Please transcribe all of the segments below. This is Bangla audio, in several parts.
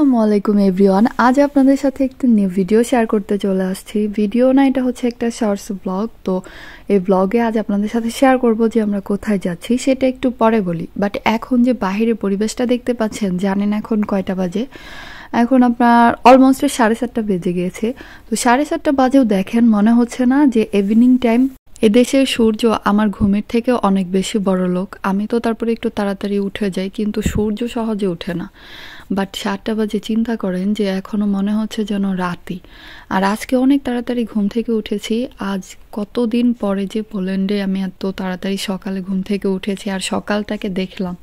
আসসালামু আলাইকুম এভরিওয়ান আজ আপনাদের সাথে একটা নিউ ভিডিও শেয়ার করতে চলে আসছি। ভিডিও না, এটা হচ্ছে একটা শর্টস ব্লগ তো এই ব্লগে আজ আপনাদের সাথে শেয়ার করব যে আমরা কোথায় যাচ্ছি, সেটা একটু পরে বলি। বাট এখন যে বাহিরের পরিবেশটা দেখতে পাচ্ছেন, জানেন এখন কয়টা বাজে। এখন আপনার অলমোস্ট সাড়ে সাতটা বেজে গিয়েছে তো সাড়ে সাতটা বাজেও দেখেন, মনে হচ্ছে না যে ইভিনিং টাইম এদেশের সূর্য আমার ঘুমের থেকে অনেক বেশি বড় লোক আমি তো তারপরে একটু তাড়াতাড়ি উঠে যাই, কিন্তু সূর্য সহজে ওঠে না। বাট সাতটা বাজে চিন্তা করেন যে এখনও মনে হচ্ছে যেন রাতি আর আজকে অনেক তাড়াতাড়ি ঘুম থেকে উঠেছি। আজ কতদিন পরে যে পোল্যান্ডে আমি এত তাড়াতাড়ি সকালে ঘুম থেকে উঠেছি আর সকালটাকে দেখলাম।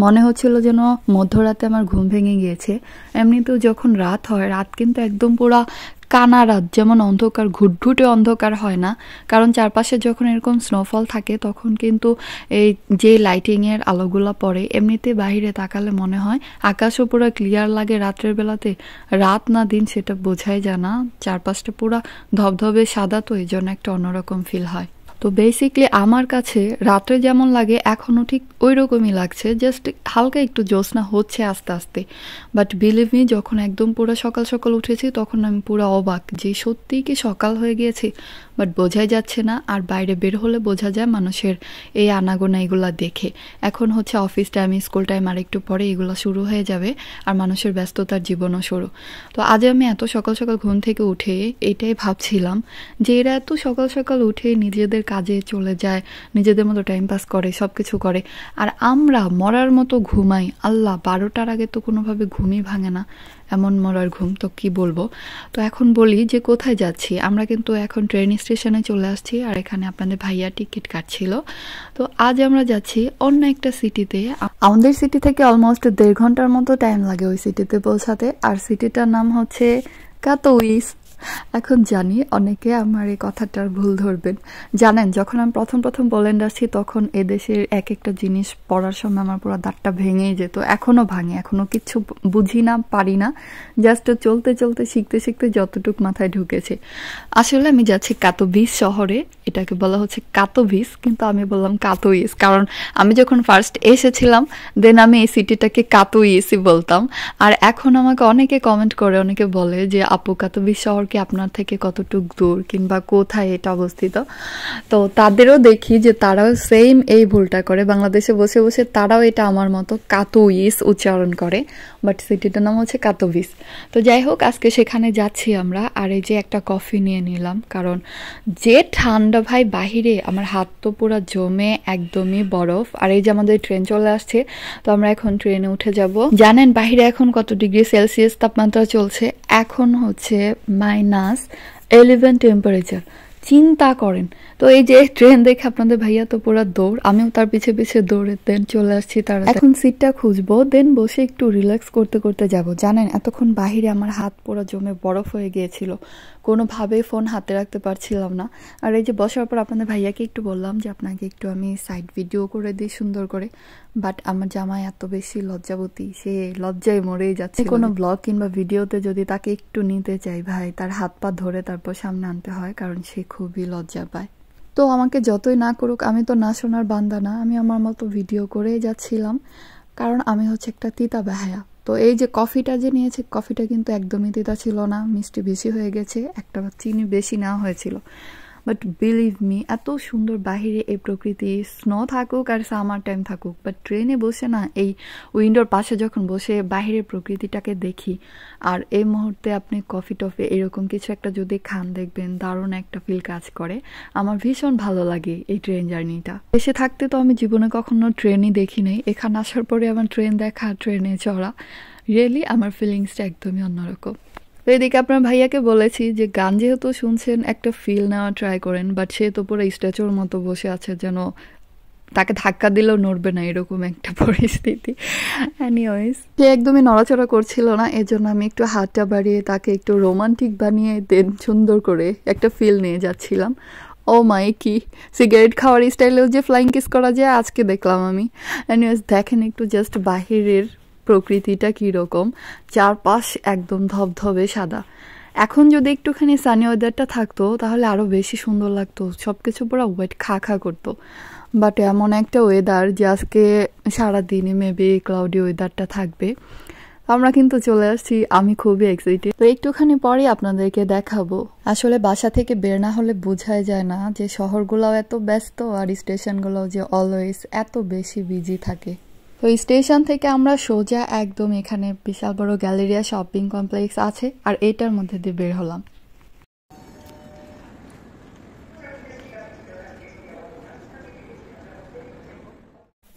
মনে হচ্ছিল যেন মধ্যরাতে আমার ঘুম ভেঙে গিয়েছে। এমনিতেও যখন রাত হয়, রাত কিন্তু একদম পুরা কানা রাত যেমন অন্ধকার, ঘুটঘুটে অন্ধকার হয় না। কারণ চারপাশে যখন এরকম স্নোফল থাকে, তখন কিন্তু এই যে লাইটিংয়ের আলোগুলা পড়ে, এমনিতে বাহিরে তাকালে মনে হয় আকাশও পুরো ক্লিয়ার লাগে রাত্রের বেলাতে। রাত না দিন সেটা বোঝাই জানা চারপাশটা পুরো ধবধবে সাদা তো এই জন্য একটা অন্যরকম ফিল হয়। তো বেসিকলি আমার কাছে রাত্রে যেমন লাগে, এখনও ঠিক ওই রকমই লাগছে। জাস্ট হালকা একটু জ্যোৎস্না হচ্ছে আস্তে আস্তে। বাট বিলিভ মি যখন একদম পুরো সকাল সকাল উঠেছি, তখন আমি পুরো অবাক যে সত্যিই কি সকাল হয়ে গিয়েছে। বাট বোঝাই যাচ্ছে না, আর বাইরে বের হলে বোঝা যায় মানুষের এই আনাগোনা এগুলো দেখে। এখন হচ্ছে অফিস টাইম স্কুল টাইম আর একটু পরে এগুলো শুরু হয়ে যাবে, আর মানুষের ব্যস্ততার জীবনও শুরু। তো আজ আমি এত সকাল সকাল ঘুম থেকে উঠে এটাই ভাবছিলাম যে এরা এত সকাল সকাল উঠে নিজেদের কাজে চলে যায়, নিজেদের মতো টাইম পাস করে সব কিছু করে, আর আমরা মরার মতো ঘুমাই। আল্লাহ, বারোটার আগে তো কোনোভাবে ঘুমই ভাঙে না। এমন মরার ঘুম, তো কি বলব? তো এখন বলি যে কোথায় যাচ্ছি? আমরা কিন্তু এখন ট্রেন স্টেশনে চলে আসছি আর এখানে আপনাদের ভাইয়া টিকিট কাটছিল। তো আজ আমরা যাচ্ছি অন্য একটা সিটিতে আমাদের সিটি থেকে অলমোস্ট দেড় ঘণ্টার মতো টাইম লাগে ওই সিটিতে পৌঁছাতে। আর সিটিটার নাম হচ্ছে কাতোইস। এখন জানি অনেকে আমার এই কথাটার ভুল ধরবেন। জানেন, যখন আমি প্রথম প্রথম পোল্যান্ড আসছি তখন এদেশের এক একটা জিনিস পড়ার সময় আমার পুরো দাঁতটা ভেঙেই যেত। এখনও ভাঙে এখনও কিছু বুঝি না, পারি না। জাস্ট চলতে চলতে, শিখতে শিখতে যতটুক মাথায় ঢুকেছে। আসলে আমি যাচ্ছি কাতোভিস শহরে, এটাকে বলা হচ্ছে কাতোভিস কিন্তু আমি বললাম কাতোইস, কারণ আমি যখন ফার্স্ট এসেছিলাম দেন আমি এই সিটিটাকে কাতোইসই বলতাম। আর এখন আমাকে অনেকে কমেন্ট করে, অনেকে বলে যে, আপু কাতোভিস শহর কি আপনার থেকে কতটুক দূর কিংবা কোথায় এটা অবস্থিত? তো তাদেরও দেখি যে তারাও সেম এই ভুলটা করে। বাংলাদেশে বসে বসে তারাও এটা আমার মতো কাতোইস উচ্চারণ করে। বাট সিটিটার নাম হচ্ছে কাতোভিস তো যাই হোক, আজকে সেখানে যাচ্ছি আমরা। আর এই যে একটা কফি নিয়ে নিলাম, কারণ যে ঠান্ডা ভাই বাহিরে, আমার হাত তো পুরো জমে একদমই বরফ। আর এই যে আমাদের ট্রেন চলে আসছে, তো আমরা এখন ট্রেনে উঠে যাব। জানেন, বাহিরে এখন কত ডিগ্রি সেলসিয়াস তাপমাত্রা চলছে। এখন হচ্ছে মাইনাস এলেভেন টেম্পারেচার চিন্তা করেন। তো এই যে ট্রেন দেখে আপনাদের ভাইয়া তো পুরো দৌড়, আমিও তার পিছে পিছে দৌড়ে দেন চলে আসছি তারা। এখন সিটটা খুঁজবো দেন বসে একটু রিল্যাক্স করতে করতে যাব। জানেন, এতক্ষণ বাহিরে আমার হাত পুরো জমে বরফ হয়ে গিয়েছিল। কোনোভাবেই ফোন হাতে রাখতে পারছিলাম না। আর এই যে বসার পর আপনাদের ভাইয়াকে একটু বললাম যে, আপনাকে একটু আমি সাইড ভিডিও করে দিই সুন্দর করে। বাট আমার জামাই এত বেশি লজ্জাবতী, সে লজ্জায় মরেই যাচ্ছে কোনো ব্লগ কিংবা ভিডিওতে যদি তাকে একটু নিতে চাই, ভাই, তার হাত পা ধরে তারপর সামনে আনতে হয়, কারণ সে খুবই লজ্জা পায়। তো আমাকে যতই না করুক, আমি তো না শোনার বান্দা না, আমি আমার মতো ভিডিও করেই যাচ্ছিলাম। কারণ আমি হচ্ছে একটা তিতা বেহায়া। তো এই যে কফিটা যে নিয়েছে, কফিটা কিন্তু একদমই তিতা ছিল না, মিষ্টি বেশি হয়ে গেছে, একটা চিনি বেশি নেওয়া হয়েছিল। বাট বিলিভ মি এত সুন্দর বাহিরে এই প্রকৃতি স্নো থাকুক আর সামার টাইম থাকুক বাট ট্রেনে বসে না, এই উইন্ডোর পাশে যখন বসে বাহিরের প্রকৃতিটাকে দেখি, আর এই মুহূর্তে আপনি কফি টফি এরকম কিছু একটা যদি খান, দেখবেন দারুণ একটা ফিল কাজ করে। আমার ভীষণ ভালো লাগে এই ট্রেন জার্নিটা দেশে থাকতে তো আমি জীবনে কখনো ট্রেনই দেখি নাই। এখানে আসার পরে আমার ট্রেন দেখা ট্রেনে চড়া। রিয়েলি আমার ফিলিংসটা একদমই অন্যরকম। তো এদিকে আপনার ভাইয়াকে বলেছি যে, গান যেহেতু শুনছেন, একটা ফিল নেওয়া ট্রাই করেন বাট সে তো পুরো স্ট্যাচুর মতো বসে আছে, যেন তাকে ধাক্কা দিলেও নড়বে না, এরকম একটা পরিস্থিতি। অ্যানিওয়েজ সে একদমই নড়াচড়া করছিল না, এজন্য আমি একটু হাতটা বাড়িয়ে তাকে একটু রোমান্টিক বানিয়ে দেন, সুন্দর করে একটা ফিল নিয়ে যাচ্ছিলাম। ও মাই কি সিগারেট খাওয়ার স্টাইলেও যে ফ্লাইং কিস করা যায়, আজকে দেখলাম আমি। অ্যানিওয়েজ দেখেন একটু জাস্ট বাহিরের প্রকৃতিটা কীরকম? চারপাশ একদম ধবধবে সাদা। এখন যদি একটুখানি সানি ওয়েদারটা থাকতো, তাহলে আরও বেশি সুন্দর লাগতো। সব কিছু পুরো ওয়েট খা খা করতো। বাট এমন একটা ওয়েদার যে আজকে সারাদিনই মেবি ক্লাউডি ওয়েদারটা থাকবে। আমরা কিন্তু চলে আসছি, আমি খুবই এক্সাইটেড তো একটুখানি পরে আপনাদেরকে দেখাবো। আসলে বাসা থেকে বের না হলে বোঝাই যায় না যে শহরগুলোও এত ব্যস্ত আর স্টেশনগুলোও যে অলওয়েজ এত বেশি বিজি থাকে। তো স্টেশন থেকে আমরা সোজা একদম এখানে বিশাল বড় গ্যালেরিয়া শপিং কমপ্লেক্স আছে, আর এটার মধ্যে দিয়ে বের হলাম।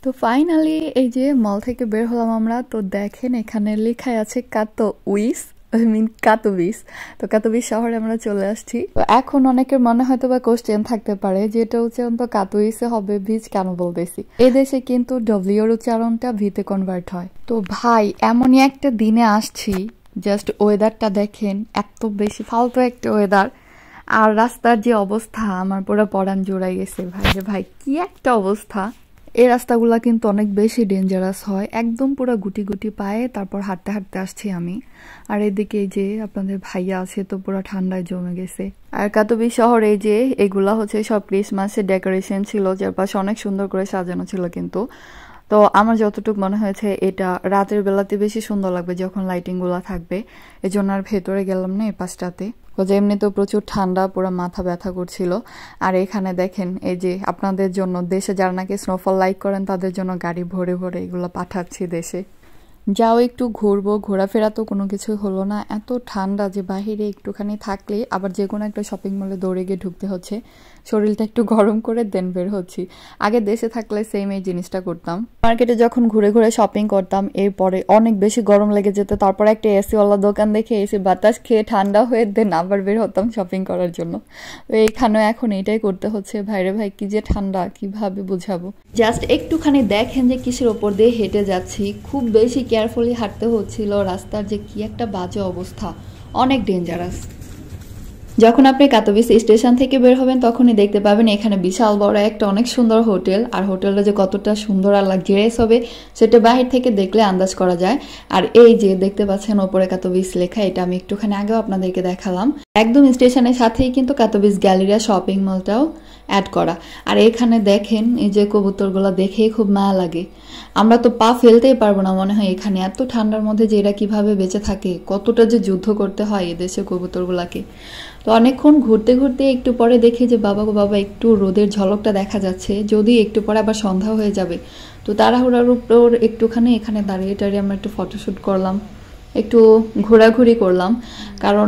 তো ফাইনালি এই যে মল থেকে বের হলাম আমরা, তো দেখেন এখানে লেখাই আছে কাতো উইস। আই মিন কাতোবিস তো কাতোবিস শহরে আমরা চলে আসছি। তো এখন অনেকের মনে হয়তো বা কোশ্চেন থাকতে পারে যে এটা উচ্চারণ তো কাতোইসে হবে বীজ কেন বলতেছি? এ দেশে কিন্তু ডব্লিউর উচ্চারণটা ভিতে কনভার্ট হয়। তো ভাই, এমনই একটা দিনে আসছি জাস্ট ওয়েদারটা দেখেন, এত বেশি ফালতু একটা ওয়েদার আর রাস্তার যে অবস্থা, আমার পুরো পরাণ জোড়াই গেছে ভাই। রে ভাই, কি একটা অবস্থা। এই রাস্তাগুলা কিন্তু অনেক বেশি ডেঞ্জারাস হয়। একদম পুরো গুটি গুটি পায়ে তারপর হাঁটতে হাঁটতে আসছি আমি। আর এদিকে যে আপনাদের ভাইয়া আছে তো পুরো ঠান্ডায় জমে গেছে। আর কাতবি শহরে যে, এগুলা হচ্ছে সব ক্রিসমাসের ডেকোরেশন ছিল, চারপাশে অনেক সুন্দর করে সাজানো ছিল কিন্তু। তো আমার যতটুকু মনে হয়েছে, এটা রাতের বেলাতে বেশি সুন্দর লাগবে যখন লাইটিংগুলা থাকবে। এই জন্য আর ভেতরে গেলাম না এই পাশটাতে এমনিতেও প্রচুর ঠান্ডা, পুরো মাথা ব্যথা করছিল। আর এখানে দেখেন, এই যে আপনাদের জন্য দেশে যারা নাকি স্নোফল লাইক করেন, তাদের জন্য গাড়ি ভরে ভরে এগুলো পাঠাচ্ছি দেশে। যাও একটু ঘুরবো, ঘোরাফেরা তো কোনো কিছু হলো না। এত ঠান্ডা যে বাহিরে একটুখানি থাকলে আবার যে কোনো একটা শপিং মলে দৌড়ে গিয়ে ঢুকতে হচ্ছে। শরীরটা একটু গরম করে দেন বের হচ্ছি। আগে দেশে থাকলে সেম এই জিনিসটা করতাম। মার্কেটে যখন ঘুরে ঘুরে শপিং করতাম, এরপরে অনেক বেশি গরম লেগে যেত। তারপর একটা এসিওয়ালা দোকান দেখে এসে বাতাস খেয়ে ঠান্ডা হয়ে দেন আবার বের হতাম শপিং করার জন্য। তো এইখানেও এখন এটাই করতে হচ্ছে, ভাইরে ভাই, কি যে ঠান্ডা, কীভাবে বুঝাবো? জাস্ট একটুখানি দেখেন যে কিসের ওপর দিয়ে হেঁটে যাচ্ছি। খুব বেশি কেয়ারফুলি হাঁটতে হচ্ছিল, রাস্তার যে কি একটা বাজে অবস্থা, অনেক ডেঞ্জারাস যখন আপনি কাতবিস স্টেশন থেকে বের হবেন, তখনই দেখতে পাবেন এখানে বিশাল বড় একটা অনেক সুন্দর হোটেল। আর হোটেলটা যে কতটা সুন্দর আর লাক্সারিয়াস হবে, সেটা বাহির থেকে দেখলে আন্দাজ করা যায়। আর এই যে দেখতে পাচ্ছেন ওপরে কাতবিস লেখা, এটা আমি একটুখানি আগেও আপনাদেরকে দেখালাম। একদম স্টেশনের সাথেই কিন্তু কাতবিস গ্যালেরিয়া শপিং মলটাও অ্যাড করা। আর এখানে দেখেন, এই যে কবুতরগুলো দেখেই খুব মায়া লাগে। আমরা তো পা ফেলতেই পারব না মনে হয় এখানে। এত ঠান্ডার মধ্যে যে এরা কীভাবে বেঁচে থাকে, কতটা যে যুদ্ধ করতে হয় এদেশে কবুতরগুলাকে। তো অনেকক্ষণ ঘুরতে ঘুরতে একটু পরে দেখি যে বাবা গো, বাবা, একটু রোদের ঝলকটা দেখা যাচ্ছে, যদি একটু পরে আবার সন্ধ্যা হয়ে যাবে। তো তাড়াহুড়ার উপর একটুখানি এখানে দাঁড়িয়ে টাড়িয়ে আমরা একটু ফটোশ্যুট করলাম, একটু ঘোরাঘুরি করলাম। কারণ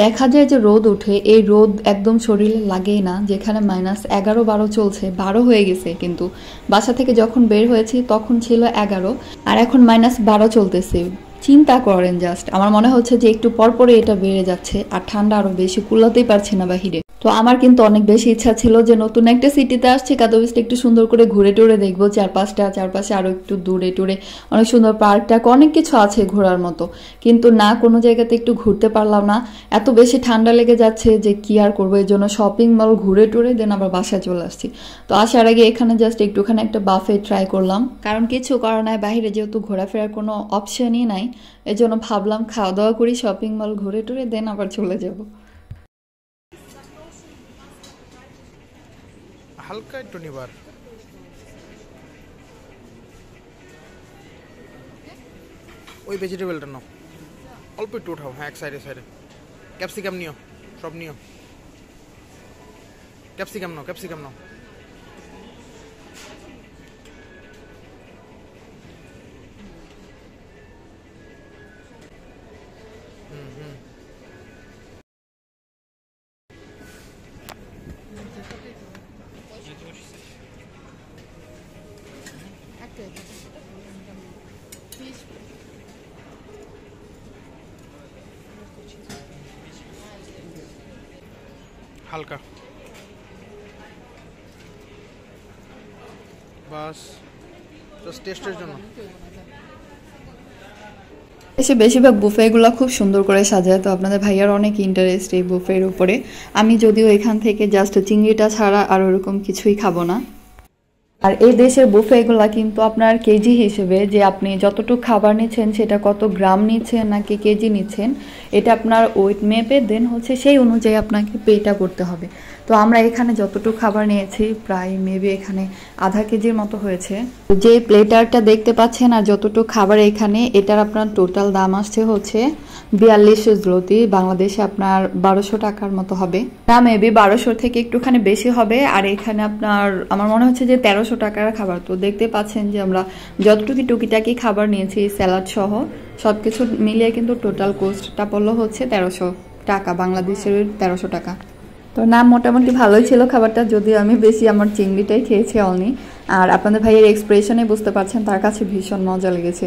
দেখা যায় যে রোদ উঠে এই রোদ একদম শরীরে লাগেই না, যেখানে মাইনাস এগারো বারো চলছে, বারো হয়ে গেছে কিন্তু। বাসা থেকে যখন বের হয়েছি তখন ছিল এগারো, আর এখন মাইনাস বারো চলতেছে। চিন্তা করেন জাস্ট আমার মনে হচ্ছে যে একটু পরপরে এটা বেড়ে যাচ্ছে, আর ঠান্ডা আরও বেশি কুলাতেই পারছে না বাহিরে। তো আমার কিন্তু অনেক বেশি ইচ্ছা ছিল যে নতুন একটা সিটিতে আসছি কাদোবিসটা একটু সুন্দর করে ঘুরে টুরে দেখব, চারপাশটা, চারপাশে আরও একটু দূরে টুরে। অনেক সুন্দর পার্ক টার্ক অনেক কিছু আছে ঘোরার মতো। কিন্তু না, কোনো জায়গাতে একটু ঘুরতে পারলাম না। এত বেশি ঠান্ডা লেগে যাচ্ছে যে কি আর করব, এই জন্য শপিং মল ঘুরে টুরে দেন আবার বাসায় চলে আসছি। তো আসার আগে এখানে জাস্ট একটুখানি একটা বাফে ট্রাই করলাম। কারণ কিছু করার নাই বাইরে যেহেতু ঘোরাফেরার কোনো অপশনই নাই, এজন্য ভাবলাম খাওয়া দাওয়া করি শপিং মল ঘুরে টুরে দেন আবার চলে যাব। হালকা একটু নিবার। ওই ভেজিটেবলটা নাও। অল্প একটু উঠাও হ্যাঁ এক সাইডে সাইডে ক্যাপসিকাম নিও, সব নিও। ক্যাপসিকাম নাও ক্যাপসিকাম নাও। হালকা। বাস জাস্ট টেস্টের জন্য। এসে বেশিরভাগ বুফেগুলো খুব সুন্দর করে সাজায়, তো আপনাদের ভাইয়ার অনেক ইন্টারেস্ট এই বুফের উপরে। আমি যদিও এখান থেকে জাস্ট চিংড়িটা ছাড়া আর ওরকম কিছুই খাব না। আর এই দেশের বুফেগুলা কিন্তু আপনার কেজি হিসেবে যে আপনি যতটুকু খাবার নিচ্ছেন সেটা কত গ্রাম নিচ্ছেন নাকি কেজি নিচ্ছেন, এটা আপনার ওয়েট মেপে দেন হচ্ছে সেই অনুযায়ী আপনাকে পেটা করতে হবে। তো আমরা এখানে যতটুকু খাবার নিয়েছি প্রায় মেবি এখানে আধা কেজির মতো হয়েছে। যে প্লেটারটা দেখতে পাচ্ছেন আর যতটুকু খাবার এখানে, এটার আপনার টোটাল দাম আসছে হচ্ছে বিয়াল্লিশ জলতি বাংলাদেশে আপনার বারোশো টাকার মতো হবে। না মেবি বারোশো থেকে একটুখানি বেশি হবে আর এখানে আপনার আমার মনে হচ্ছে যে তেরোশো টাকার খাবার। তো দেখতে পাচ্ছেন যে আমরা যতটুকু টুকিটাকি খাবার নিয়েছি স্যালাড সহ সব কিছু মিলিয়ে কিন্তু টোটাল কোস্টটা পড়ল হচ্ছে তেরোশো টাকা বাংলাদেশের তেরোশো টাকা। তো নাম মোটামুটি ভালোই ছিল খাবারটা যদিও আমি বেশি আমার চিংড়িটাই খেয়েছি অলনি আর আপনাদের ভাইয়ের এক্সপ্রেশনে বুঝতে পারছেন তার কাছে ভীষণ মজা লেগেছে।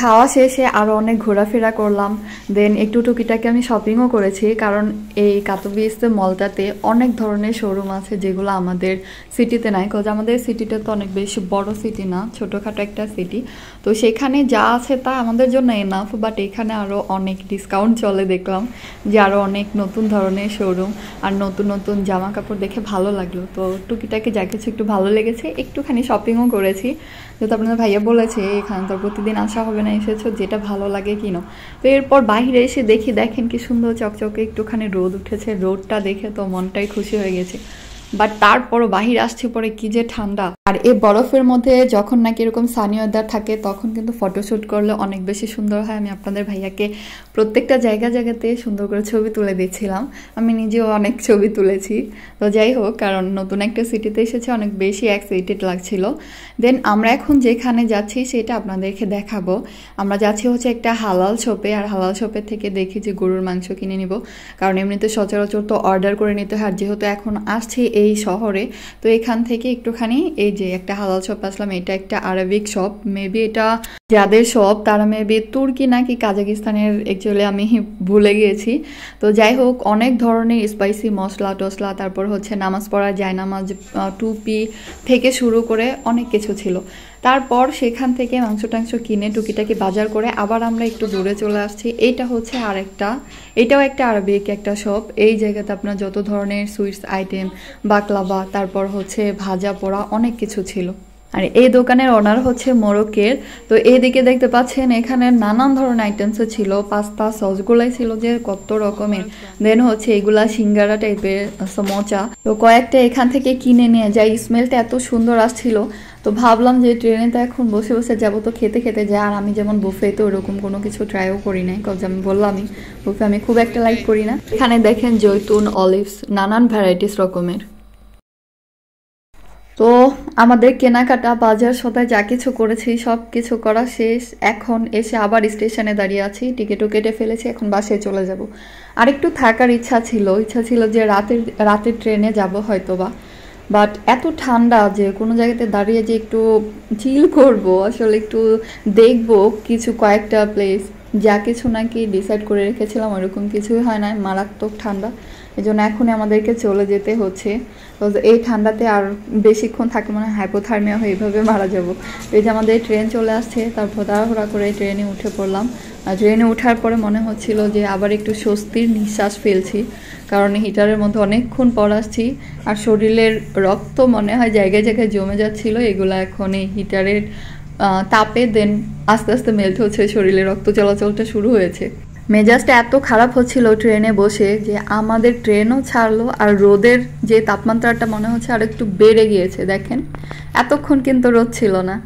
খাওয়া শেষে আরও অনেক ঘোরাফেরা করলাম। দেন একটু টুকিটাকে আমি শপিংও করেছি, কারণ এই কাতবিস মলটাতে অনেক ধরনের শোরুম আছে যেগুলো আমাদের সিটিতে নাই। কজ আমাদের সিটিটা তো অনেক বেশি বড় সিটি না, ছোটোখাটো একটা সিটি তো সেখানে যা আছে তা আমাদের জন্য এনাফ বাট এখানে আরও অনেক ডিসকাউন্ট চলে দেখলাম যে আরও অনেক নতুন ধরনের শোরুম আর নতুন নতুন জামা কাপড় দেখে ভালো লাগল। তো টুকিটাকে যা কিছু একটু ভালো লেগেছে, একটুখানি শপিংও করেছি। যেহেতু আপনাদের ভাইয়া বলেছে, এখানে তো প্রতিদিন আসা হবে না এসেছ, যেটা ভালো লাগে কিনো। তো এরপর বাইরে এসে দেখি, দেখেন কি সুন্দর চকচকে একটুখানি রোদ উঠেছে। রোদটা দেখে তো মনটাই খুশি হয়ে গেছে। বাট তারপরও বাহির আসছে পরে কি যে ঠান্ডা। আর এই বরফের মধ্যে যখন নাকি এরকম সানি ওয়েদার থাকে, তখন কিন্তু ফটোশ্যুট করলে অনেক বেশি সুন্দর হয়। আমি আপনাদের ভাইয়াকে প্রত্যেকটা জায়গা জায়গাতে সুন্দর করে ছবি তুলে দিচ্ছিলাম আমি নিজেও অনেক ছবি তুলেছি। তো যাই হোক, কারণ নতুন একটা সিটিতে এসেছে, অনেক বেশি এক্সাইটেড লাগছিল। দেন আমরা এখন যেখানে যাচ্ছি, সেটা আপনাদেরকে দেখাবো। আমরা যাচ্ছি হচ্ছে একটা হালাল শপে আর হালাল শপের থেকে দেখি যে গরুর মাংস কিনে নিব। কারণ এমনিতে সচরাচর তো অর্ডার করে নিতে হয়, আর যেহেতু এখন আসছি এই শহরে। তো এখান থেকে একটুখানি এই যে একটা হালাল শপ আসলাম, এটা একটা আরবিক শপ। মেবি এটা যাদের শপ তারা মেবি তুর্কি নাকি কাজাকিস্তানের অ্যাকচুয়ালি আমি ভুলে গিয়েছি। তো যাই হোক, অনেক ধরনের স্পাইসি মশলা টসলা, তারপর হচ্ছে নামাজ পড়া, জায়নামাজ টুপি থেকে শুরু করে অনেক কিছু ছিল। তারপর সেখান থেকে মাংস টাংস কিনে টুকিটাকি বাজার করে আবার আমরা একটু দূরে চলে আসছি। এইটা হচ্ছে আরেকটা, এটাও একটা আরবিক একটা শপ এই জায়গাতে আপনার যত ধরনের সুইটস আইটেম বাকলাবা তারপর হচ্ছে ভাজা পোড়া অনেক কিছু ছিল। আর এই দোকানের ওনার হচ্ছে মোরকের তো এইদিকে দেখতে পাচ্ছেন, এখানে নানান ধরনের আইটেমস ছিল, পাস্তা সসগুলাই ছিল যে কত রকমের। দেন হচ্ছে এগুলা সিঙ্গারা টাইপের সমোচা। তো কয়েকটা এখান থেকে কিনে নিয়ে যাই স্মেলটা এত সুন্দর আসছিল। তো ভাবলাম যে ট্রেনে তো এখন বসে বসে যাব, তো খেতে খেতে যা আর আমি যেমন বুফে তো ওরকম কোনো কিছু ট্রাইও করি নাই কজ আমি বললামই বুফে আমি খুব একটা লাইক করি না। এখানে দেখেন জৈতুন অলিভস নানান ভ্যারাইটিস রকমের। তো আমাদের কেনাকাটা, বাজার সদায় যা কিছু করেছি, সব কিছু করা শেষ। এখন এসে আবার স্টেশনে দাঁড়িয়ে আছি। টিকিটও কেটে ফেলেছি, এখন বাসে চলে যাব। আর একটু থাকার ইচ্ছা ছিল। ইচ্ছা ছিল যে রাতের রাতের ট্রেনে যাব হয়তো বা বাট এত ঠান্ডা যে কোনো জায়গাতে দাঁড়িয়ে যে একটু চিল করব, আসলে একটু দেখব কিছু কয়েকটা প্লেস যা কিছু নাকি ডিসাইড করে রেখেছিলাম, ওরকম কিছুই হয় না মারাত্মক ঠান্ডা। এই জন্য এখনই আমাদেরকে চলে যেতে হচ্ছে। এই ঠান্ডাতে আর বেশিক্ষণ থাকলে মানে হাইপোথার্মিয়া হয়ে এইভাবে মারা যাব। এই যে আমাদের ট্রেন চলে আসছে, তারপর তাড়াহুড়া করে ট্রেনে উঠে পড়লাম। আর ট্রেনে ওঠার পরে মনে হচ্ছিল যে আবার একটু স্বস্তির নিঃশ্বাস ফেলছি। কারণ হিটারের মধ্যে অনেকক্ষণ পর আসছি, আর শরীরের রক্ত মনে হয় জায়গায় জায়গায় জমে যাচ্ছিল। এগুলো এখন এই হিটারের তাপে দেন আস্তে আস্তে মেল্ট হচ্ছে শরীরে রক্ত চলাচলটা শুরু হয়েছে। মেজাজটা এত খারাপ হচ্ছিল ট্রেনে বসে যে আমাদের ট্রেনও ছাড়লো আর রোদের যে তাপমাত্রাটা মনে হচ্ছে আর একটু বেড়ে গিয়েছে, দেখেন। এতক্ষণ কিন্তু রোদ ছিল না।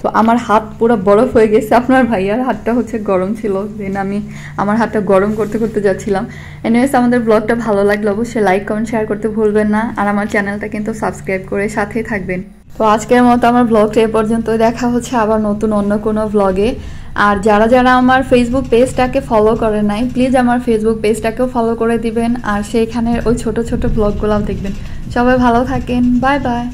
তো আমার হাত পুরো বরফ হয়ে গেছে। আপনার ভাইয়ার হাতটা হচ্ছে গরম ছিল। দেন আমি আমার হাতটা গরম করতে করতে যাচ্ছিলাম। এনিওয়েজ আমাদের ব্লগটা ভালো লাগলে অবশ্যই লাইক কমেন্ট শেয়ার করতে ভুলবেন না। আর আমার চ্যানেলটা কিন্তু সাবস্ক্রাইব করে সাথেই থাকবেন। তো আজকের মতো আমার ব্লগটা এ পর্যন্ত দেখা হচ্ছে আবার নতুন অন্য কোনো ব্লগে। আর যারা যারা আমার ফেসবুক পেজটাকে ফলো করে নাই প্লিজ আমার ফেসবুক পেজটাকেও ফলো করে দিবেন। আর সেইখানে ওই ছোট ছোট ব্লগগুলোও দেখবেন। সবাই ভালো থাকেন। Bye bye